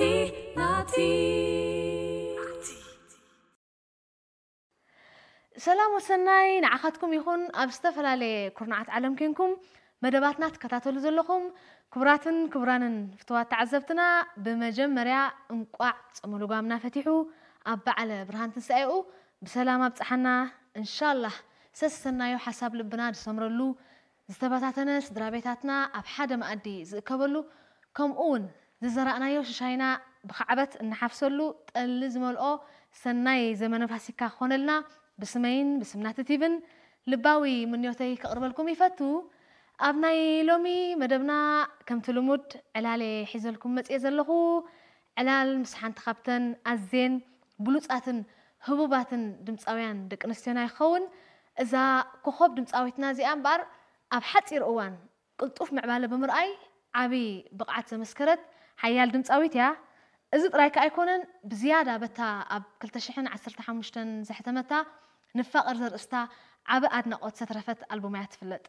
نعطيه نعطيه ሰላም ወሰናይ ንዓኻትኩም ይኹን ኣብ ዝተፈላለየ ኩርናዓት ዓለም ኮንኩም መደባትና ትከታተሉ ዘለኹም ክቡራትን ክቡራንን ፍትዋት ተዓዘብትና ብመጀመርያ እንቋዕ ፆመ ልጓምና ፈቲሑ ኣብ በዓለ ብርሃን ትንሳኤኡ ብሰላም ኣብፅሓና እንሻላህ ሰሰናዮ ሓሳብ ልብና ዝሰምረሉ ዝተበታተነ ስድራ ቤታትና ኣብ ሓደ መኣዲ ዝእከበሉ ከምኡ እውን ዝዘራእናዮ ሸሻይና ብከዓበት እናሓፍሰሉ ጠሊ ዝመልኦ ሰናይ ዘመነ ፋሲካ ክኾነልና ብስመይን ብስምናት እቲብን ልባዊ ምንዮተይ ከቕርበልኩም ይፈቱ ኣብ ናይ ሎሚ መደብና ከምቲ ልሙድ ዕላል ሒዘልኩም መፅአ ዘለኹ ዕላል ምስ ሓንቲ ካብተን ኣዝየን ብሉፃትን ህቡባትን ድምፃውያን ደቂ ኣንስትዮና ይኸውን እዛ ኮኸብ ድምፃዊትና እዚኣ እምበር ኣብ ሓፂር እዋን ቅልጡፍ ምዕባለ ብምርኣይ ዓብዪ ብቕዓት ዘመስከረት حيال دمصاويت يا ازت رايك ايكونن بزياده بتا اب كل تشحن عسرت حمشتن زحتمتا نفقر زرستا عب ادنا قد سترفت البومات فلت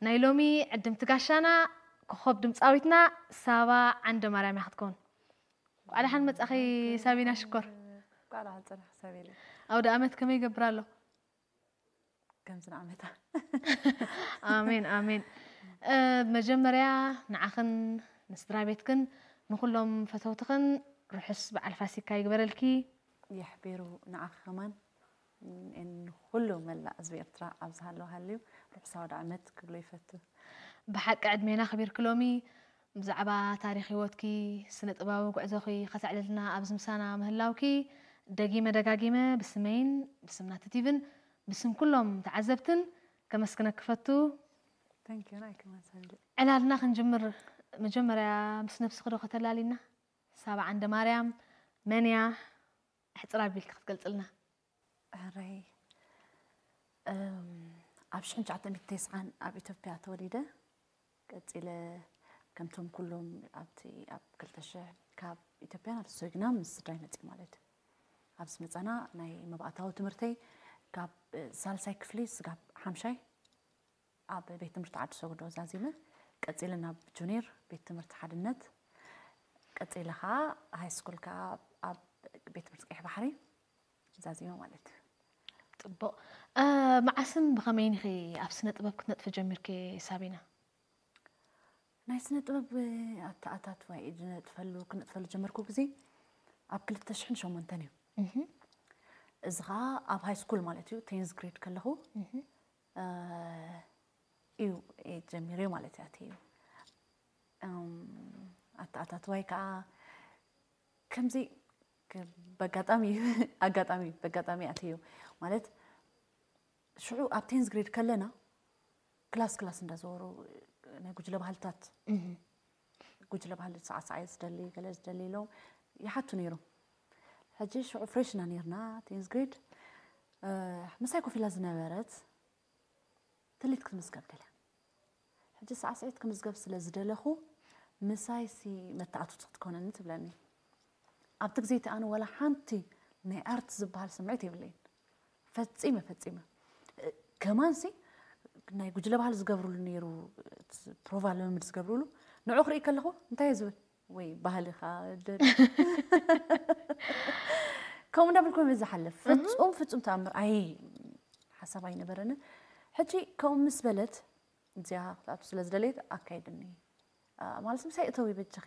نايلومي عدم تقاشانا كخوب دمصاويتنا سابا عند مريم حتكون على حن مت اخي سابينا شكر على حن صرح سابينا او دامت كم يقبرالو كم زنعمتا امين امين مجمريا نعخن نسترا بيتكن ንኩሎም ፈተውትኽን ርሑስ በዓል ፋሲካ ይግበረልኪ يحبيرو نعخ إن خلو ملا أزبير ترى أبزها هاليو رح سعود عمت كله يفتو بحق قعد مينا خبير كلومي بزعبا تاريخي ووتكي سنة أباوك وعزوخي خسع لنا أبز مسانا مهلاوكي دقيمة دقاقيمة بسمين بسمنا تتيفن بسم كلهم تعزبتن كمسكنك فتو ثانك يو انا كمان سالي انا أنا نجمر مجمر أنا بس نفس أنا تلالينا سابع أنا مريم منيا أنا بيك تقلت أنا اري ابشن جات من تسعة اب اثيوبيا توليدة قلت الى كنتم كلهم ابتي اب قلت الشعب كاب اثيوبيا السجن مس دايمت مالت ابس مزانا ناي مبعثاو تمرتي كاب سالساي كفليس كاب حمشاي أب بيت مرت عاد سوق دوز عزيمة كتير لنا بجونير بيت مرت حد النت كتير لها هاي سكول كا أب بيت مرت إيه بحري زازيمة والد طب آه مع سن بغمين خي أب سنة أب كنت في جمير كي سابينا ناي سنة أب أت أتات وايد نت فلو كنت فلو جمير كوكزي أب كل تشحن شو من تاني إزغا أب هاي سكول مالتيو تينز جريد كله هو እዩ ጀሚሩ ጀሚረ ማለት እያ እዩ ኣተኣታት ኣተኣታትዋይ ከዓ ከምዚ በጋጣሚ እዩ ኣጋጣሚ በጋጣሚ ኣት እዩ ማለት ሽዑ ኣብ ቴንስ ግሬድ ከለና ክላስ ክላስ እንዳዘበሩ ናይ ጉጅለ ባህልታት ጉጅለ ባህል ሳዕሳዓየ ዝደሊ ገለ ዝደሊ ኢሎም ይሓቱ ነይሮም ሕጂ ሽዑ ፍሬሽና ነርና ቴንስ ግሬድ ምሳይ ኮፍ ኢላ ዝነበረት ትሊት ክትምስገብ ደልያ حتى ساعة سعيد كمزقب سلزد لخو مساي سي متعاتو تتكون انت بلاني عبتك زيت انا ولا حانتي ني ارت زبال سمعتي بلين فتسيمة فتسيمة كمان سي ناي قجلة بحال زقبرو لنيرو بروفا لمر زقبرو لو نوع اخر ايكال لخو انت يزول وي بحالي خالد كومنا بلكم مزحلف فتسوم فتسوم تعمر اي حسب عيني برنا حتى كوم مسبلت እዚኣ ክትኣቱ ስለ ዝደለይት ኣካይድኒ ማለት ምሳይ እተዊ በጅኺ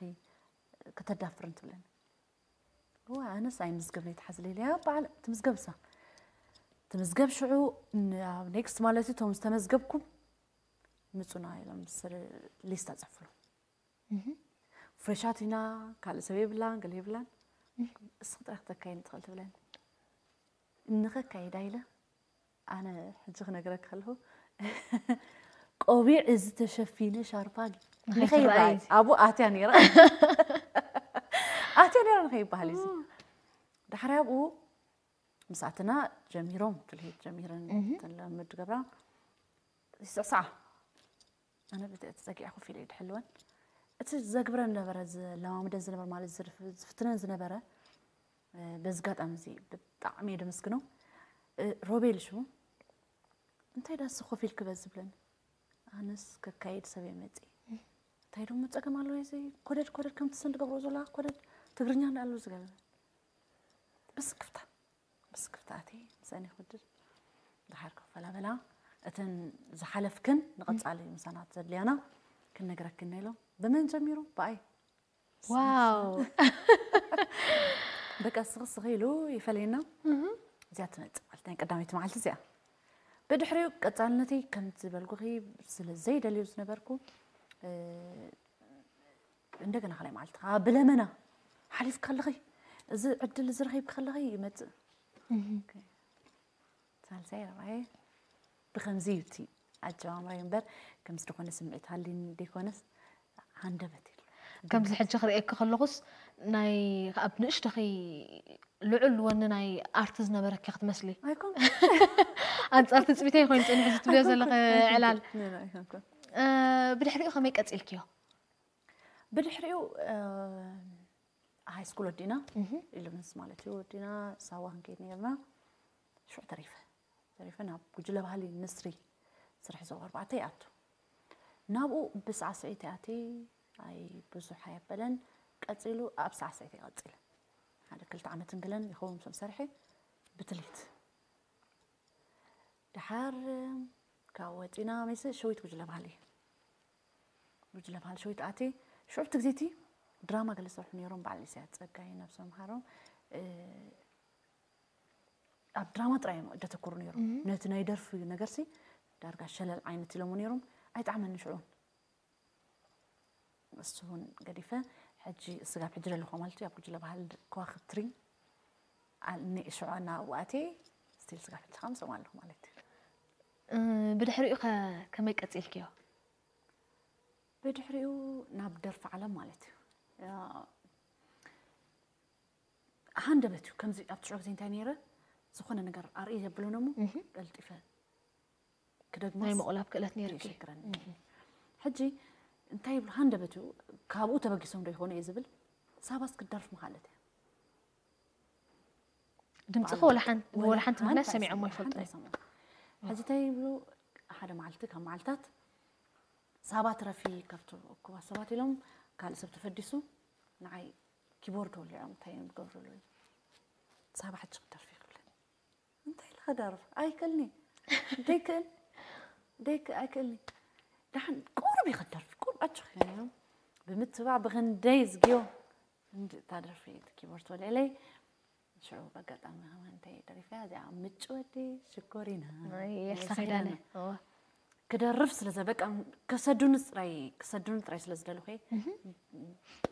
ከተዳፍርን ትብለኒ ዋ ኣነስ ኣይምዝገብ ናይ ተሓዝለ ኢለያ በዓል ትምዝገብ ሳ ትምዝገብ ሽዑ ኣብ ኔክስት ማለት እዩ እቶም ዝተመዝገብኩም ምፁና ኢሎም ሊስት ኣፀፍሉ ፍሬሻት ኢና ካልእ ሰብ የብላን ገለ የብላን እስክ ጥራይ ክተካይድ ትኽእል ትብለኒ ንኸካይዳ ኢለ ኣነ ሕጂ ክነገረካ ኣለኹ قوي عز تشفينا شارباني نخيب أبو أتي نيرة أتي نيرة نخيب بهالي زين دحرى أبو مساعتنا جميرون تلهي جميرون تلهم متجبرة ساعة أنا بدأت أتزكي أخو في ليد حلوة أتزكبرة نبرة زلام دز نبرة مال الزرف زفتنا نز نبرة آه، بس قط أمزي بطعمي دمسكنو آه، روبيل شو أنت إذا سخو في الكبز بلن أنس كايد سبي متي تايرو متى كمالو يزي كودر كودر كم تسند قبل زولا كودر تغرني أنا ألوز قال بس كفتا بس كفتا أتي زاني خودر دحرك فلا بلا أتن زحلف كن نقطع علي مسانة تدلي أنا كن نجرك كن نيلو بمن جميرو باي واو بكا صغ صغيلو يفلينا زيات مت قلت لك قدامي تمعلت زيات بدحري قطالنتي كنت بلغي سلا زيد اللي زنبركو ا عندك انا خلي مالتها بلا منا حليف كلغي ز عدل زرخي بخلغي مت تعال زي راي بخمزيتي اجو امر ينبر كم ستكون سمعت هالي ديكونس عندبتي كم زحج خري اكو خلغس ناي ابنش تخي لعل ونناي ارتز نبر كخت مسلي ايكون انت ارتز بيتي كنت انا حسيت بلا زلق علال بالحريو خمي قتل كيو بالحريو هاي سكول ودينا اللي بنسمع لتي ودينا سوا هنكي نيرنا شو تريفه تريفه ناب وجلا بهالي نسري سرح زو اربع تياتو نابو بسعه سعي تياتي اي بزو حياه بلن قتلو ابسعه سعي تياتي ሓደ ክልተ ዓመትን ገለን ይኸውን ምስ ሰርሐ ብትሌት ድሓር ካብ ወፂና መይሰ ሸዊት ጉጅለ ባህል እዩ ጉጅለ ባህል ሸዊት ኣቴ ሽዑብቲ ግዜ እቲ ድራማ ገለ ዝሰርሑ ነይሮም በዓል ንስያ ፀጋይ ነብሶም ሃሮም ኣብ ድራማ ጥራይ እዮም እደተኩሩ ነይሮም ነቲ ናይ ደርፊ ነገርሲ ዳርጋ ሸለል ዓይነት ኢሎሞ ነይሮም ኣይጣዕመኒ ሽዑን እሱ እውን ገዲፈ حجي صغار بحجرة اللي خمالتي أبو جلب هال كواخ تري عني شعنا واتي ستيل صغار بحجرة خمسة وان لخمالتي أه، بدحريو خا كم يقتل كيو بدحريو ناب درف على مالتي كم زي أبتشعو زين تانيرة زخونا نقر أريد بلونمو قلت إفا كده ما يمقلاب قلت نيركي شكرا حجي انتهي بالهند بتو كابو تبقي سون ده هون يزبل سابس كدرف محلته دمت أخو ولا حن ولا حن تمنى سمع أم يفضل حزت هاي بلو أحد معلتك هم معلتات سابات رفي كفتو كوا سابات لهم قال سبت فديسو نعي كيبورد ولا عم تاين بقبر ولا سابا حد شو بتعرفي قبلين انت هاي الخدار أيكلني ديكل ديك أيكلني دحن كور بيخدر كور باتشو خيانو بمتبع بغن دايز جيو عند تادر فريد كيبورت وليلي شعو بقى طعم همان تعرف هذا عم متشوتي شكورين ريح إيه، سخيدانة كده رفس لزبك أم كسدون سري كسدون سراي سلزة لخي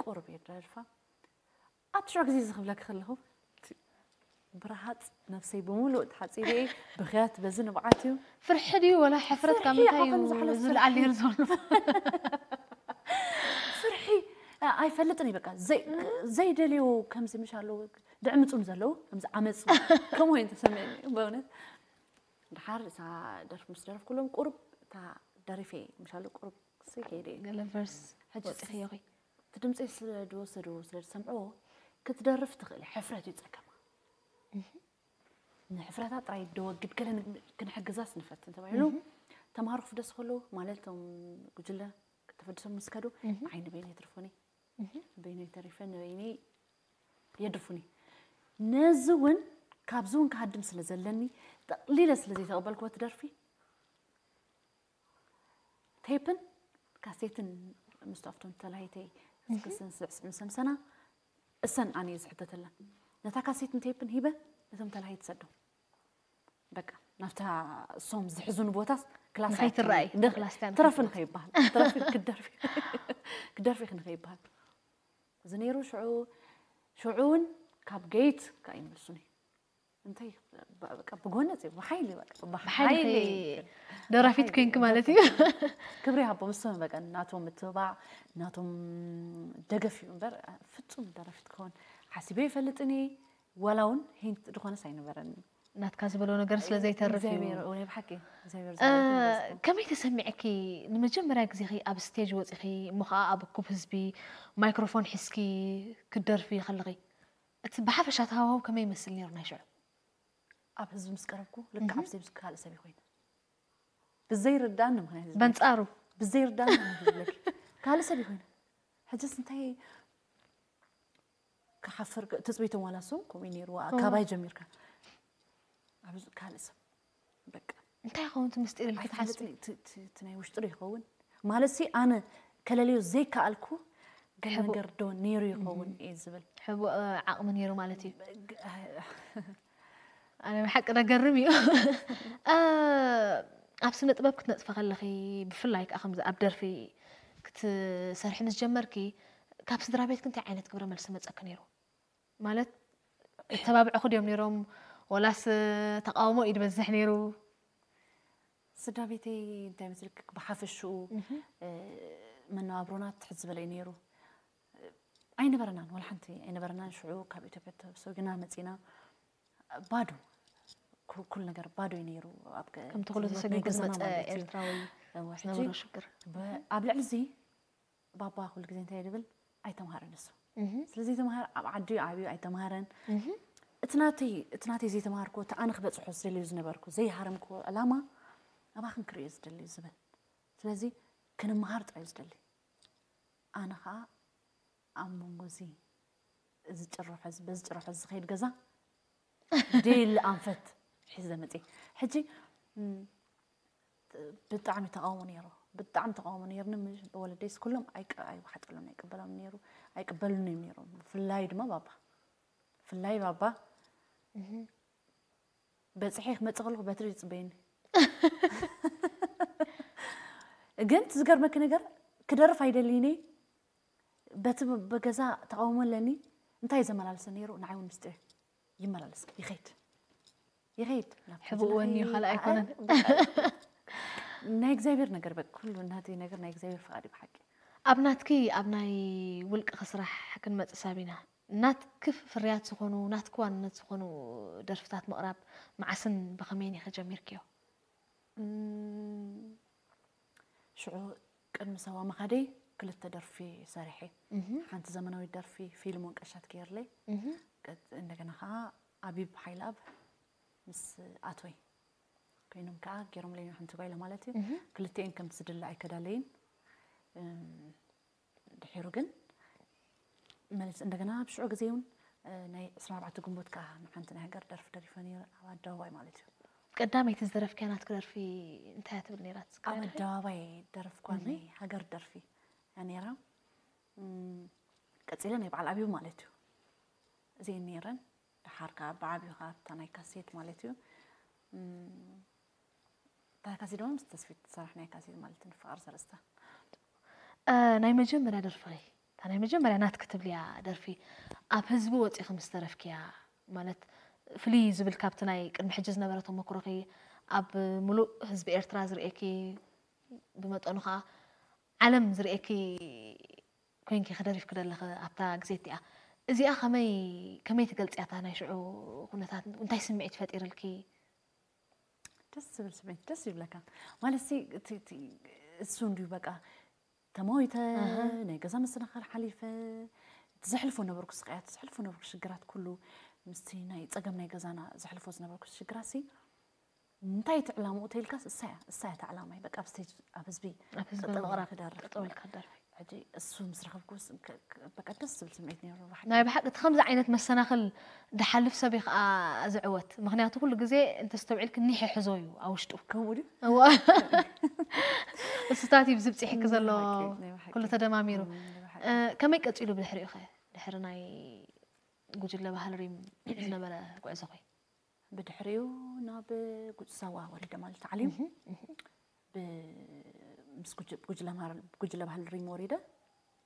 قرب يدرفا أبشرك زي خبلك خلهو برهات نفسي تحسي لي بغات بزن بعاتيو فرحدي ولا حفرت كم تايو زل علي الزول فرحي اي فلتني بقى زي زي دليو كم زي مش هلو دعمتهم زلو كم عمس كم وين تسمعني بونت بحر سا درف درف كلهم قرب تا درفي مش هلو قرب سي كيدي قال فرس حجت اخي اخي تدمسي سلدو سلدو سلدو سمعوه كتدرف تخلي حفرة تتسكب ንሕፍረታት ጥራይ ደወግድ ገለ ክንሕግዛ ስንፈትን ተባሂሉ ተምሃሮ ክፍደስ ከለዉ ማለት ቶም ጉጅለ ተፈድሶም ምስ ከዱ ዓይኒ በይነ የትርፉኒ በይነ ተሪፈ ንበይነ የድርፉኒ ነዚ እውን ካብዚ እውን ክሃድም ስለ ዘለኒ ጠቕሊለ ስለ ዘይተቐበልክዎ ትደርፊ ቴፕን ካሴትን ምስቲ ኣብቶም ተላሂተይ ስክስን ስዕስዕን ሰምሰና እሰን ኣነ እየ ዝሕተተለን نتاكا سيت نتيبن هيبه نتم تلاي تسدو بكا نفتا صوم زحزون بوتاس كلاس نهاية الرأي دخل استان ترى فين خيب بحال ترى فين كدر في كدر في خن خيب بحال زنيرو شعو شعون كاب جيت حسبي فلتني ولون هنت دخان سينو برن نات كاسبلو نقرس لزي ترفي زامير وني بحكي زامير آه كم هي تسمعك نمجم راك زي اب ستيج وزي خي مخا اب كوبز بي مايكروفون حسكي كدر في خلغي تبعها فشات هاو كم يمثل نير نشع اب هز مسكركو لك اب سيبس كال سبي خوين بزي ردان مخا بنصارو بزي ردان لك كال خوين حجس كحفر تثبيتهم ولا سوم كومينير جميل كا عبز كالس بقى انت يا يخون تمستير ت ت تناي وش تري يخون مالسي انا كلاليو زي كالكو قال نقر دون نير يخون اي زبل حبو عقم نيرو مالتي انا محق انا يو ኣብ ስነ ጥበብ ክትነጥፈ ከለኺ ብፍላይ ከዓ ከምዚ ኣብ ደርፊ ክትሰርሒ ምስ ጀመርኪ كاب سدرا بيت كنت عينت قبر ملس متسك نيرو مالت تبابع خد يوم نيروم ولا تقاومو ايد بزح نيرو سدرا بيتي انت مثلك بحاف الشو من ابرونات حزب لي نيرو اين برنان ولا حنتي اين برنان شعو كاب يتبت سوقنا متينا بادو كل كل نجر بادو ينيرو ابقى كم تقول تسجل قزمة ايرتراوي واحد نور شكر ابلع زي بابا اقول لك زين تايدبل ኣይ ተምሃረን እሱ ስለዘይተምሃር ኣብ ዓዲ ዓብዩ ኣይተምሃረን እቲ ናተይ እቲ ናተይ ዘይተምሃርኮ እቲ ኣነ ክበፅሖ ዝደልዩ ዝነበርኩ ዘይሃረምክዎ ዕላማ ኣባኽን ክሪኦ ዝደሊ ዝብል ስለዚ ክንምሃር ጥራይ ዝደሊ ኣነ ከዓ ኣብ መንጎ እዚ እዚ ጭርሖ በዚ ጭርሖ ዝኸይድ ገዛ ደል ኣንፈት ሒዘ መፅእ ሕጂ ብጣዕሚ ተቃውሞ ነይሩ بطعم تقاومو نير نمج ولديس كلهم اي اي واحد قالو ناي قبلو نيرو اي قبلو ني نيرو في اللاي دما بابا في اللاي بابا بصحيح ما تغلو باتري صبين جنت زغر ما كنغر كدر فايدليني بات بغزا تقاومو لني انتي زمالال سنيرو نعاون مستر يمالالس يخيت يخيت حبوني خلا يكون ናይ እግዚኣብሔር ነገር በቂ ኩሉ እናተይ ነገር ናይ እግዚኣብሔር ፍቓድ እዩ ብሓቂ ኣብ ናትኪ ኣብ ናይ ውልቂ ክስራሕ ክንመፅእ ሰብ ኢና ናትክፍ ፍርያት ዝኾኑ ናትኪ ዋንነት ዝኾኑ ደርፍታት ምቕራብ መዓስን ብኸመይን ኢኸ ጀሚርክዮ ሽዑ ቅድሚ ሰባ መኻደይ ክልተ ደርፊ ሰሪሐ ሓንቲ ዘመናዊ ደርፊ ፊልም ወንቀሻት ገይርለይ እንደገና ከዓ ኣቢብ ሓይልኣብ ምስ ኣትወይ كاينهم كاع كيرهم لي حنت قايله مالتي كلتين كنت سدل عي كدالين دحيروغن مالت عندك انا بشعو قزيون أه، ناي صرا بعت قنبوت كاع حنت نهجر درف دريفاني على الدواي مالتي قدامي تنزرف كانت كلر في انتهت بني رات على درف كوني هجر درفي يعني راه قتيله ني بعل ابيو مالتي زين نيرن حركه بعبيو هاب تاني كاسيت مالتي ታካሲ ደሞ ምስ ተስፊት ትሰርሕ ናይ ካሴት ማለት ንፍቅር ሰለስተ ናይ መጀመርያ ደርፊ እታ ናይ መጀመርያ ናት ክትብልያ ደርፊ ኣብ ህዝቢ ወፂኹ ምስ ተረፍክያ ማለት ፍልይ ዝብል ካብቲ ናይ ቅድሚ ሕጂ ዝነበረ ተመክሮኺ ኣብ ሙሉእ ህዝቢ ኤርትራ ዝርእኪ ብመጠኑ ከዓ ዓለም ዝርእኪ ኮይንኪ ክደሪፍክ ደለኸ ኣብታ ግዜ እቲኣ እዚኣ ከመይ ከመይ ትገልፅያታ ናይ ሽዑ ኩነታት እንታይ ስምዒት ፈጢርልኪ ደስ ብል ስሜት ደስ ይብለካ ማለት ሲ እሱ እንድዩ በቃ ተሞይተ ናይ ገዛ መሰናኸል ሓሊፈ ዘሕልፎ ነበርኩ ስቃያት ዘሕልፎ ነበርኩ ሽግራት ኩሉ ምስቲ ናይ ፀገም ናይ ገዛና ዘሕልፎ ዝነበርኩ ሽግራት ሲ እንታይ ትዕላምኡ ተይልካስ እሳያ እሳያ ተዕላማይ በቃ ኣብ ስቴጅ ኣብ ህዝቢ ጠጠው ኢልካ ደርፊ بعدي السوم سرخب كوس بقى دس سمعتني روح ناي بحق خمس عينات مسناخل دحلف سبيق آه، ازعوت مغنياتو كل غزي انت استوعلك نيحي حزويو او شتو كولي هو استاتي بزبطي حك زلو كله تدماميرو آه، كما يقتلو بالحريو خا دحر ناي ጉጅለ ባህል ሪም ዝነበረ ጉዕዞ ኮይ ብድሕሪኡ ናብ ጉፅሳዋ ወለደ ማለት ዓሊም بجلة بجلة ريموريدا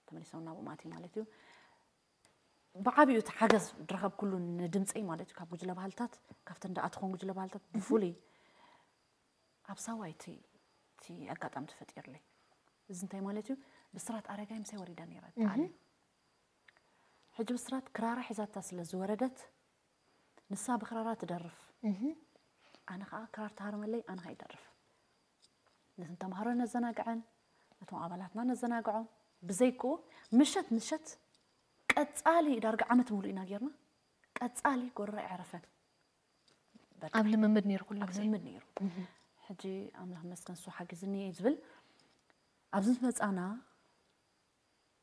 تملي سونا وماتي مالتيو بعبيو تحجز درخب كله ندمت أي مالتيو كاب بجلة بهالتات كافتن ده أتخون بجلة بهالتات بفولي أبصاوي تي تي أقعد أم تفتير لي زين تاي مالتيو بسرات أرجع يمسى وريداني رد حجب سرات كرارة حزات تصل زوردت نصاب خرارات درف أنا خا كرار تهرم لي أنا هاي درف نتن تمهرنا الزناقعن نتن عبالاتنا نزناقعون بزيكو مشت مشت كتالي دارق عمت مولي ناقيرنا كتالي قرر عرفت قبل ما مدني يروح قبل ما مدني يروح حجي عمل همس كان سوحة كزني يزبل أبزنت مت أنا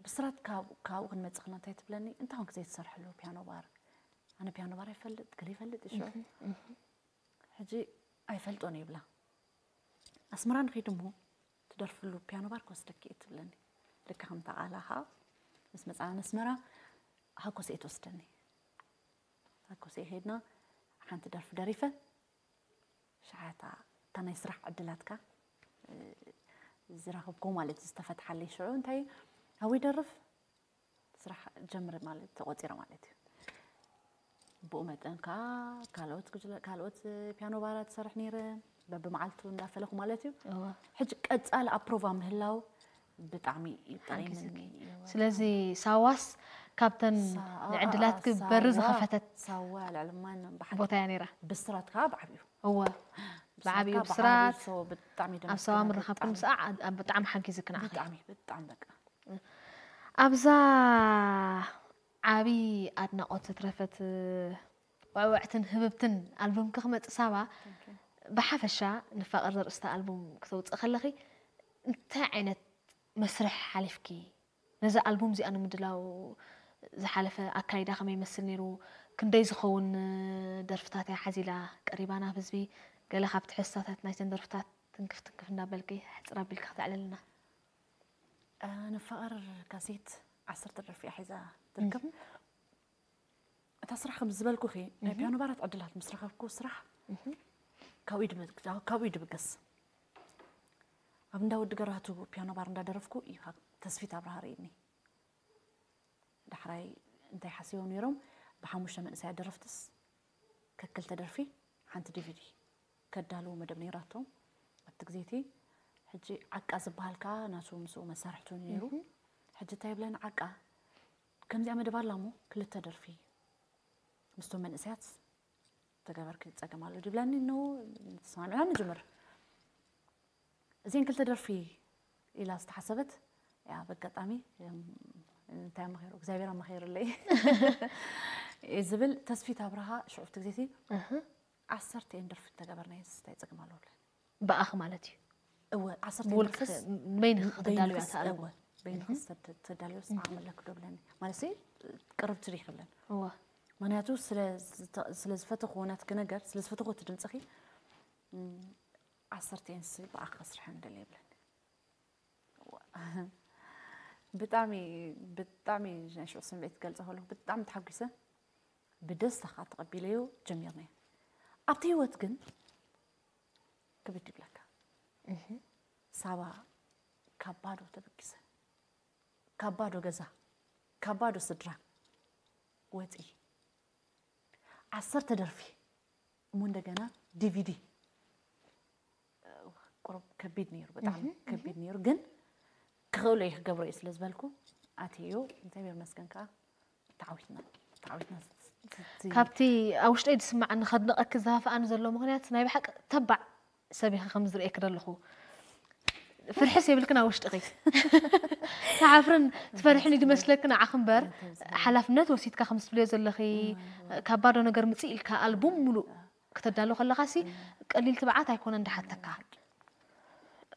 بسرات كاو كاو غن مت خنا تيت بلني أنت هون كزيت سرح له بيانو بار أنا بيانو بار يفلت كلي يفلت إيش حجي أي فلت أني بلا أسمران خدمه تدور في البيانو بارك وستكيت لني لك هم ها بس مثلا أسمرا هاكو سيت وستني هاكو سي هيدنا حان تدور في داريفة شعاتا تانا يسرح عدلاتك زراخو بكو مالت استفاد حالي شعو انتاي هاو يدرف سرح جمر مالت تغوطيرا مالت بومت انكا كالوت كجل... كالوت بيانو بارات سرح نيرا በብመዓልቱ እናፈለኹ ማለት እዩ ሕጂ ቀፃሊ ኣፕሮቫ ምህላው ብጣዕሚ እዩ ስለዚ ሳዋስ ካብተን ንዕድላት ክበሪ ዝኸፈተት ሳዋ ልዕልማን ቦታ እያ ነይራ ብስራት ከዓ ብዓብዩ እወ ብዓብዩ ብስራት ኣብ ሰባ ምረኻብኩ ምስኣ ብጣዕሚ ሓንኪ ዝክንዓ ብጣዕሚ ብጣዕሚ በቃ ኣብዛ ዓብይ ኣድናቆት ዝተረፈት ውዕውዕትን ህብብትን ኣልበምካ ክመፅእ ሳባ بحفشه نفقر استا البوم كتبت خلخي انت عينت مسرح حلفك نزا البوم زي انا مدلاو زحلف اكايدا خما يمثل نيرو كنداي زخون آه، درفتات يا حزيلا قريبانا بزبي قال لها فتح الساتات ناي درفتات تنكف تنكف بلقي حتى ربي الكخت على لنا انا آه، فقر كاسيت عصرت الرفيع حزا تركب تصرح خبز بالكو خي بيانو بارت عدلات مسرح كو صرح كويد مزك كويد بقص أبن داود قرأته بيانو بارن دادرفكو إيه تسفيت أبرهاريني دحراي انتي حسيون يروم بحموشة من إساعد درفتس ككل تدرفي حنت ديفيدي كدالو مدبنيراتهم أبتك زيتي حجي عقا زبهالكا ناسو مسو مسارحتون نيرو حجي تايب لنا عقا كمزي أما دبار لامو كل التدرفي مستو من إساعد ተገበርክ ትፀገማለሁ ድብላኒ ነው ተሰማሚዑ ንጅምር እዚአን ክልተ ደርፊ ኢላ ዝተሓሰበት ያ በአጋጣሚ እንታይ ኣመኺሩ እግዚኣብሔር ኣመኺሩለይ ዝብል ተስፊት ኣብርሃ ሽዑብቲ ግዜቲ ዓሰርተ እየን ደርፊ ተገበርና እየን ስታይ ፀገም ኣለዎ ብኣኽ ማለት እዩ እወ ዓሰርተ በይኒ ክተዳልያ ተኣለዎ በይኒ ክተዳልዮ ስዓመለክ ዶ ብለኒ ማለት ቅርብቲ ዶ ይክብለን ምክንያቱ ስለ ዝፈተኽዎ ናትክ ነገር ስለ ዝፈተኽዎ እቲ ድምፅኺ ዓሰርተ ንስ ብኣኻ ስርሐ ንደለ የብለኒ ብጣዕሚ ብጣዕሚ ናይ ሽዑ ስምዒት ክገልፀ ከለኹ ብጣዕሚ ተሓጒሰ ብደስታ ከዓ ተቐቢለዩ ጀሚርና እየ ኣብቲ ሂወት ግን ክብድ ይብለካ ሳባ ካብ ባዶ ተበጊሰ ካብ ባዶ ገዛ ካብ ባዶ ስድራ ወፂ عصر تدرفي ومن دقنا دي في دي قرب كبيد نيرو بتعم كبيد نيرو جن كخولي يخبر إيش لزبالكو أتيو أنت بير مسكن كا تعويتنا تعويتنا كابتي اوشت ايد سمع ان خدنا اكزها فانو زلو مغنيات سنايب حق تبع سبيها خمس رئيك دلخو فرحس يبلكنا وش تغي تعرفن تفرحني بر حلفنا توسيت كا خمس بليز اللي خي كبار نجر متي الك ألبوم ملو كتر دالو خلا خلقاسي نعم. قليل تبعات هيكون عند حتك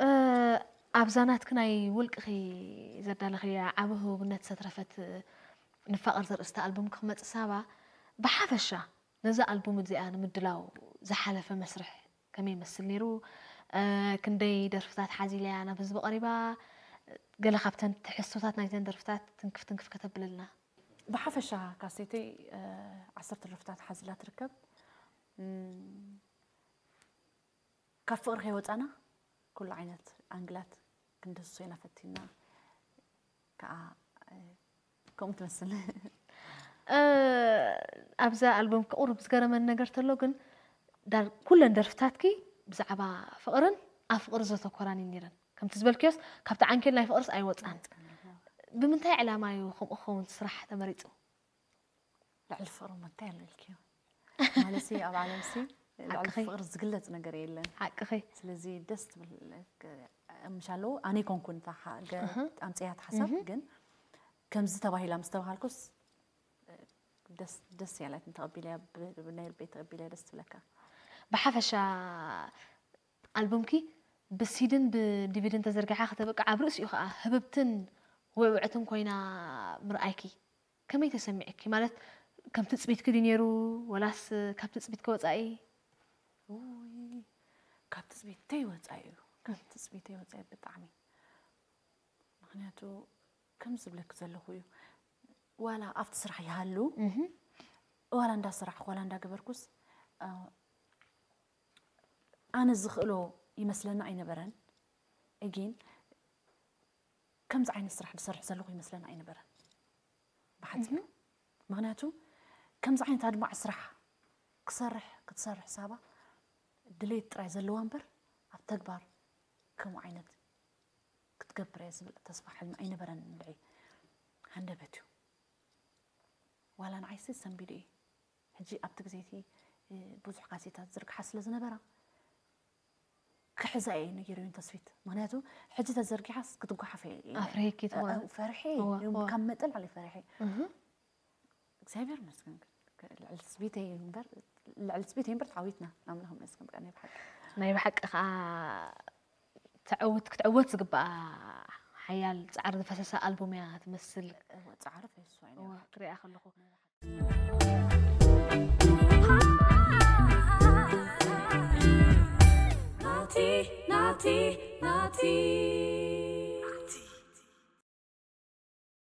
أه، أبزانات كنا يولك خي زر دالو خي عبه بنت سترفت نفقر زر است ألبوم كمت سابا بحافشة نزا ألبوم زي أنا مدلاو زحلف مسرح كمي مسل نيرو ክንደይ ደርፍታት ሓዚለ ያ ናብ ህዝቢ ቀሪባ ገለ ካብተን ትሕሶታት ናይተን ደርፍታት ትንክፍ ትንክፍ ከተብልልና ብሓፈሻ ካሴቲ ዓሰርተ ደርፍታት ሓዚላ ትርከብ ካብ ፍቅሪ ከይወፃና ኩሉ ዓይነት ኣንግላት ክንደስሶ ኢና ፈቲና ከዓ ከምኡ ትመስል ኣብዛ ኣልበም ክቁርብ ዝገረመን ነገር ተሎ ግን ኩለን ደርፍታትኪ بزعبه فقرن افقر زتو كوراني نيرن كمت زبلكيوس كبت عنكل ناي فقرس اي وطان بمنتهي علامه يوخم اخون صراحه تمريتو لا الفقر متاي ملكيو مالسي او عالمسي الفقر زقلت نقر يلا حق خي سلازي دست مشالو اني كون كنت حق ام صيات حسب كن كم زت باهي لا مستوهالكوس دس دس يا لا تنتربي لي بنير بيت ربي لي دست لك بحفشة ألبومكي بسيدن بديفيدن تزرقها خطبك عبرس يخا هببتن ووعتن كوينا مرأيكي كم يتسمعك مالت كم تسبيت كدينيرو ولاس كم تسبيت كوزاي أوي كم تسبيت تي وزاي كم تسبيت تي وزاي بتعمي معناته كم زبلك زلهوي ولا أفت سرح يهلو ولا ندا سرح ولا ندا قبركوس أه أنا زخلو يمسلنا أي نبرن أجين كم زعين السرح بسرح زلغو يمسلنا أي نبرن بحد مغناتو كم زعين تعد مع السرح كسرح كتسرح سابا دليت راي زلو أمبر أبتكبر كم عينة كتكبر يا زبل تصبح حلم أي نبرن نلعي هندبتو ولا نعيسي سنبيلي هجي أبتك زيتي بوزح قاسيتات زرق حسل زنبرن كحزاي نجرين تصفيت مناتو حجة زرقي حس قد قح في إيه. أفريقيا تو فرحي يوم كم متل على فرحي زاير مسكن العصبيتي ينبر العصبيتي ينبر تعويتنا نعم لهم مسكن أنا بحق أنا بحق خا تعود تعود تقبع آه، حيال تعرض فسسة ألبومات مثل تعرف يسوع يعني كري آخر لقوق Thank you. naughty, naughty, naughty.